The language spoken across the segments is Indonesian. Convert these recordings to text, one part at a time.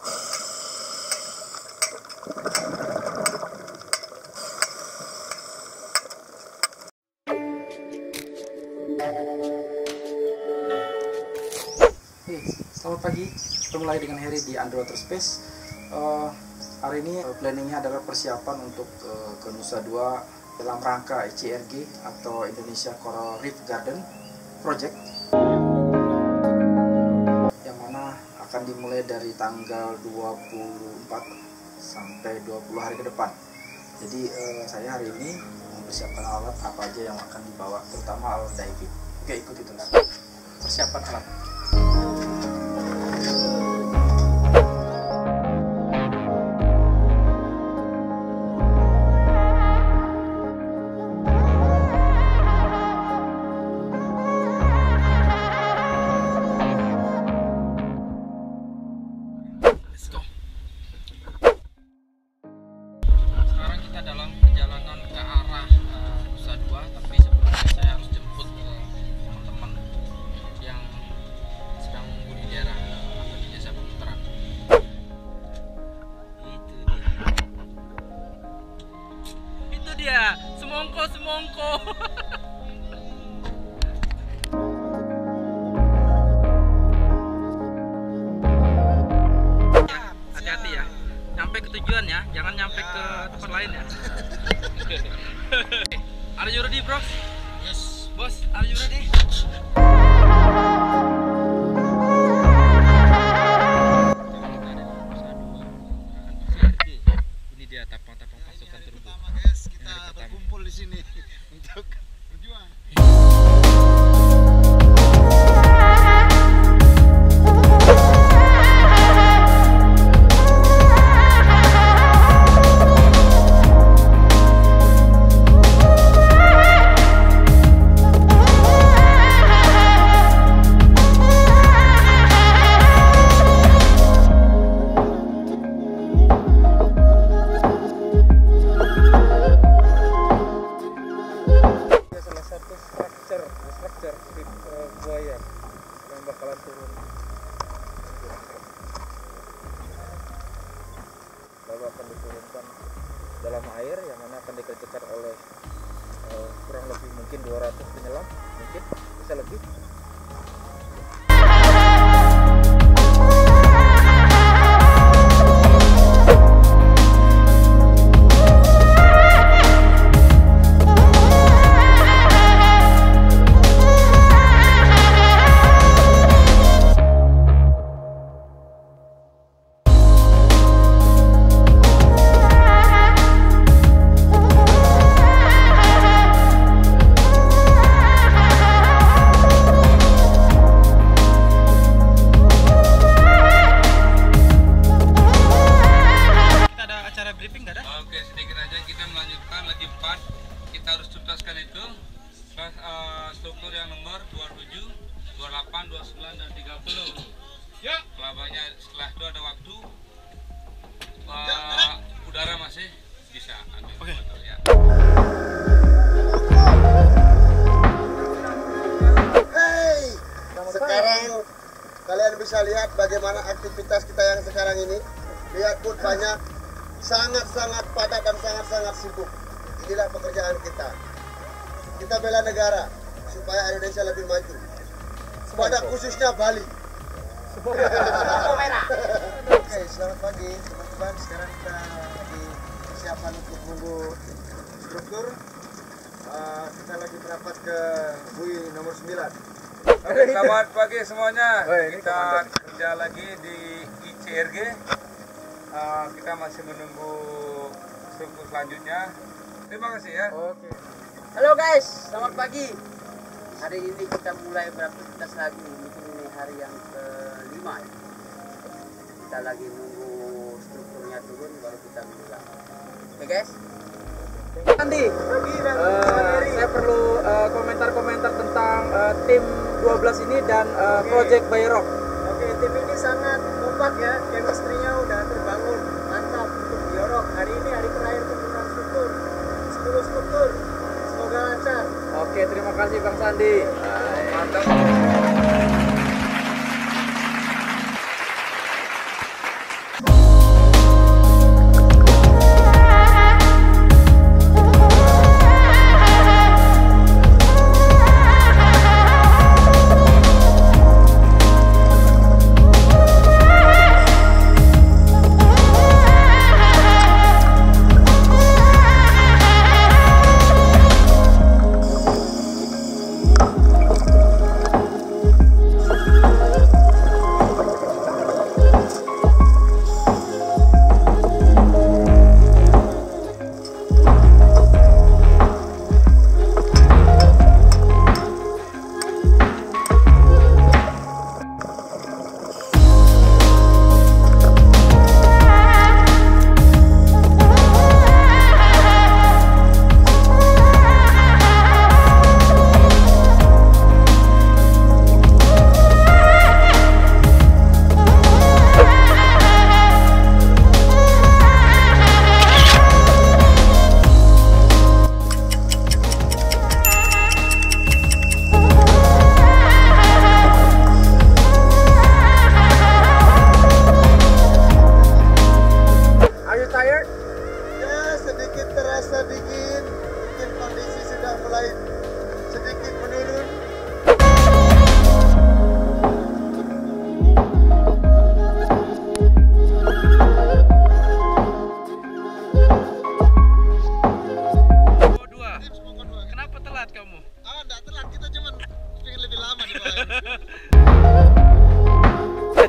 Oke, selamat pagi. Ketemu lagi dengan Harry di Underwater Space. Eh, hari ini eh, planningnya adalah persiapan untuk eh, ke Nusa Dua dalam rangka ICRG atau Indonesia Coral Reef Garden Project akan dimulai dari tanggal 24 sampai 20 hari ke depan. Jadi eh, saya hari ini mempersiapkan alat apa aja yang akan dibawa, terutama alat diving. Oke, ikuti terus. Persiapan alat. Dia, semongko semongko. Ya, hati-hati ya nyampe ke tujuan ya jangan nyampe ke tempat lain ya. Are you ready bro yes. Bos are you ready structure structure di uh, buaya yang bakalan turun. Lalu akan diturunkan dalam air yang mana akan dikerjakan oleh uh, kurang lebih mungkin 200 penyelam mungkin bisa lebih dan 30 Ya Kelabanya setelah itu ada waktu. Eh, Udara masih? Bisa. Ambil Oke. foto, ya. Hey sekarang kalian bisa lihat bagaimana aktivitas kita yang sekarang ini. Lihat pun banyak sangat-sangat padat dan sangat-sangat sibuk. Inilah pekerjaan kita. Kita bela negara supaya Indonesia lebih maju pada khususnya Bali Oke, selamat pagi teman-teman. Sekarang kita lagi persiapan untuk menunggu struktur. Uh, kita lagi merapat ke bui nomor 9. Oke, selamat pagi semuanya. Oh, ini kita komandan. kerja lagi di ICRG. Eh, kita masih menunggu struktur selanjutnya. Terima kasih ya. Oke. Halo guys, selamat pagi. Hari ini kita mulai beraktivitas lagi. Mungkin ini hari yang kelima ya. Kita lagi nunggu strukturnya turun baru kita mulai. Oke guys. Andi, eh, saya perlu eh, komentar-komentar tentang eh, tim 12 ini dan eh, Project Bayrok. Oke, tim ini sangat kompak ya. Chemistry-nya udah terbangun. Mantap untuk Biorok. Hari ini hari terakhir penggunaan struktur. 10 struktur. Semoga lancar. Oke, terima kasih Bang Sandi.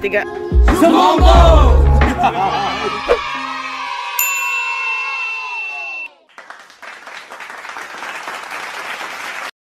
Tiga. Semongko.